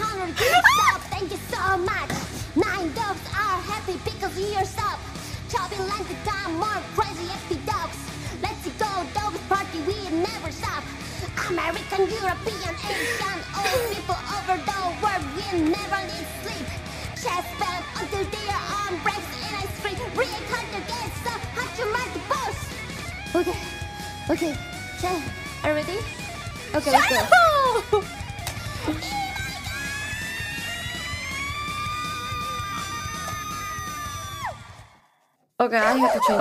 hundred gifts up. Thank you so much. Nine dogs are happy because you're up. Chubby like the time, more crazy happy dogs. Let's go, dogs party, we never stop. American, European, Asian, all people over the world, we never need sleep. Chest band until their arm breaks and I scream. Reincarnate gets so hot to my boss. Okay, okay, Jen, are you ready? Okay, let's go. Okay, I have to change.